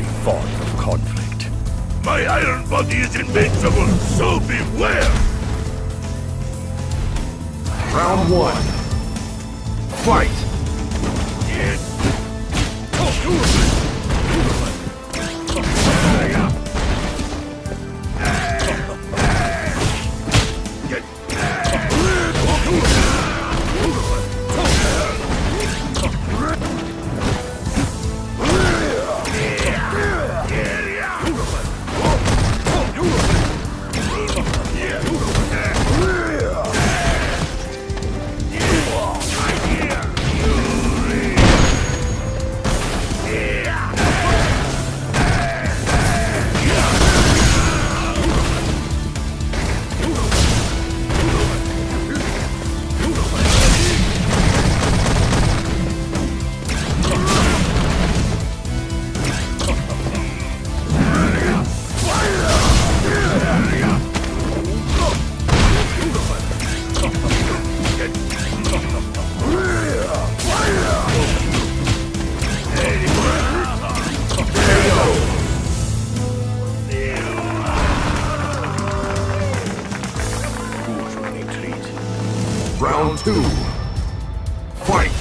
very fond of conflict. My iron body is invincible, so beware! Round one. Fight! Round two. Fight!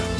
Gone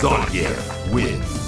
Zangief wins.